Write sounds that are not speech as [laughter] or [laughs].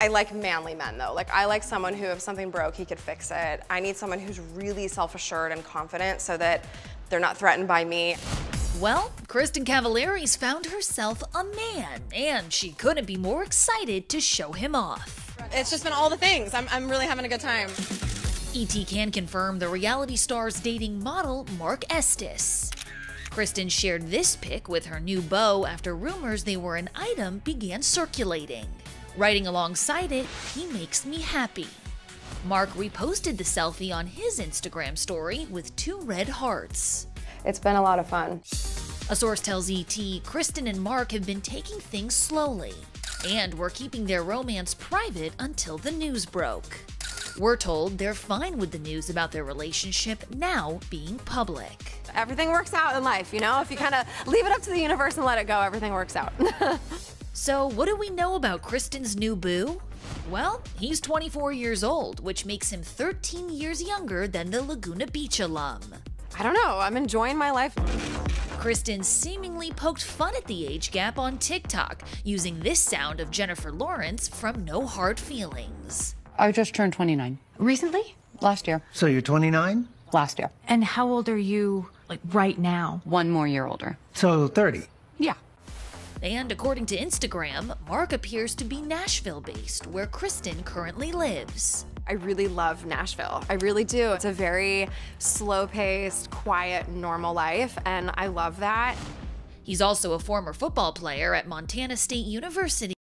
I like manly men though. Like I like someone who if something broke, he could fix it. I need someone who's really self-assured and confident so that they're not threatened by me. Well, Kristin Cavallari's found herself a man, and she couldn't be more excited to show him off. It's just been all the things. I'm, I'm really having a good time. ET can confirm the reality star's dating model Mark Estes. Kristin shared this pic with her new beau after rumors they were an item began circulating. Writing alongside it, he makes me happy. Mark reposted the selfie on his Instagram story with two red hearts. It's been a lot of fun. A source tells ET Kristin and Mark have been taking things slowly and were keeping their romance private until the news broke. We're told they're fine with the news about their relationship now being public. Everything works out in life, you know? If you kind of leave it up to the universe and let it go, everything works out. [laughs] So, what do we know about Kristin's new boo? Well, he's 24 years old, which makes him 13 years younger than the Laguna Beach alum. I don't know, I'm enjoying my life. Kristin seemingly poked fun at the age gap on TikTok, using this sound of Jennifer Lawrence from No Hard Feelings. I just turned 29. Recently? Last year. So you're 29? Last year. And how old are you, like, right now? One more year older. So 30? Yeah. And according to Instagram, Mark appears to be Nashville based, where Kristin currently lives. I really love Nashville. I really do. It's a very slow paced, quiet, normal life, and I love that. He's also a former football player at Montana State University.